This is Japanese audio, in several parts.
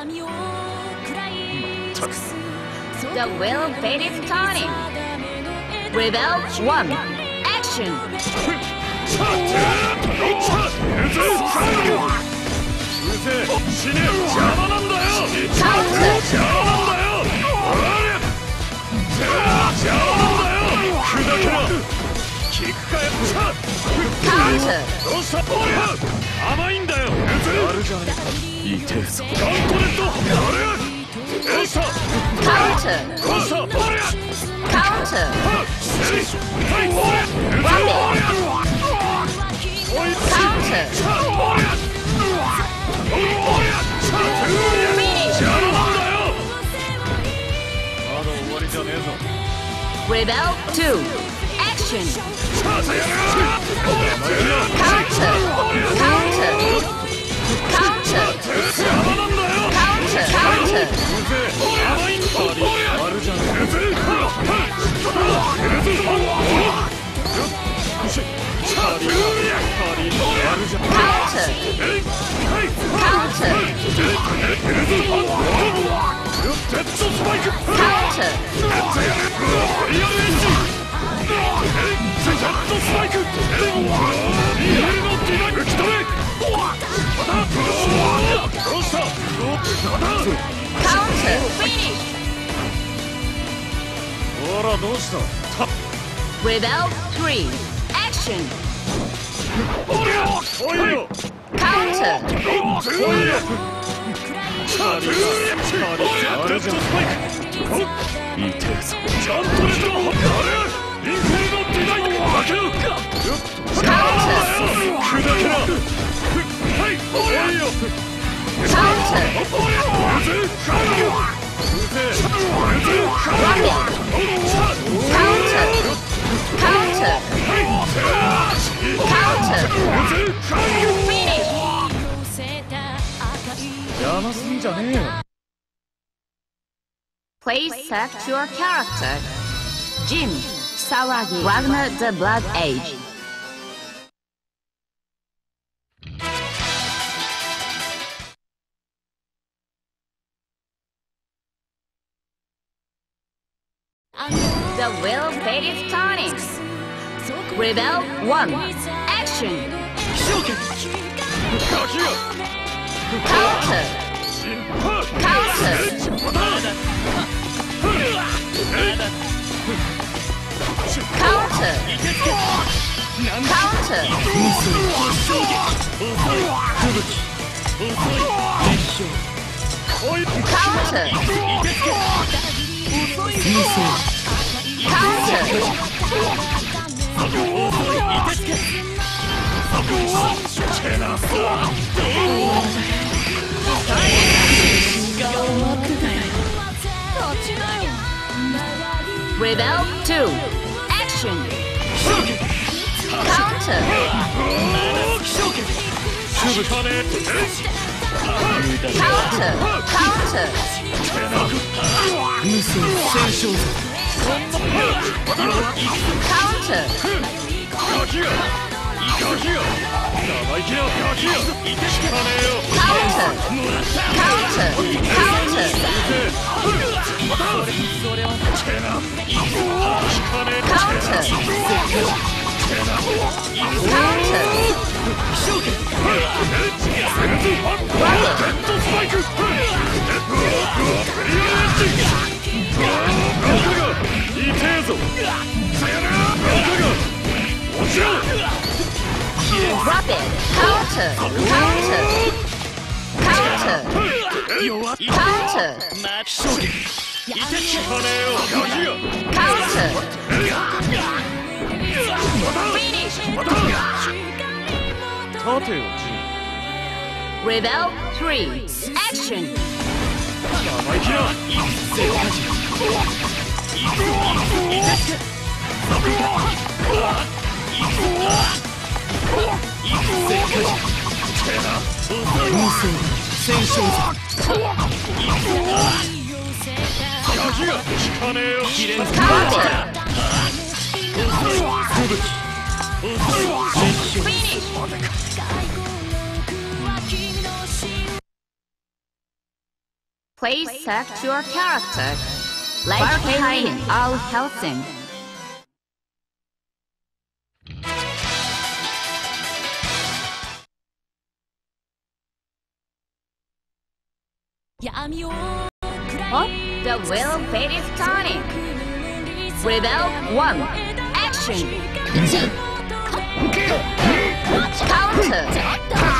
The will faded cutting. Rebel one. Action. Counter. Counter. 甘いんだよ Rebel 2 Action! Without three, action! Counter! Counter! Please select your character. Jim, Sawagi, Wagner the Blood Age. The will fate is turning. Rebel 1. Action! Shoken! Kakia! Counter! Counter! Counter! Counter! Counter! Counter! Counter! Rebel 2, action! Counter! Counter! Counter! Missile Counter! カウンター Stupid. Counter. Counter. Counter. Counter. Match. Counter. Counter. Total. Rebel 3. Action. counter, Please select your character. Like Valkyrie Al Helsing. What? The will fate is turning. Rebel 1. Action. Counter.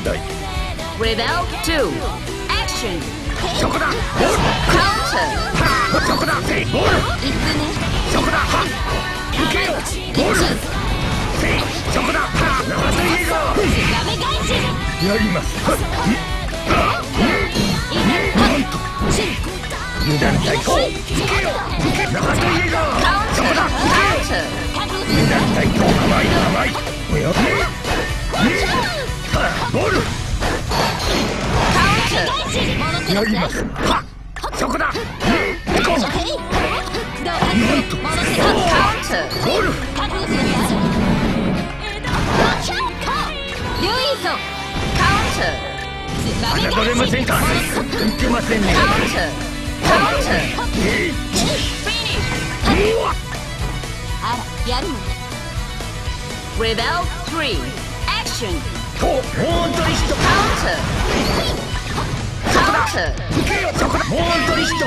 2. Action. そこだボール Counter. はあそこだせいボールそこだはっ行けよボールせいそこだはあなんといいかやりますはっなんと油断対抗行けよ行けなんといいかそこ Counter. だ Counter. 油断対抗甘い甘いおややりますはっそこだゴーなんとゴールユイソカウンター侮れませんか受けませんねカウンターカウンターあらやるのね Rebel 3 Action ともしたカウンターます。モー。ントリヒト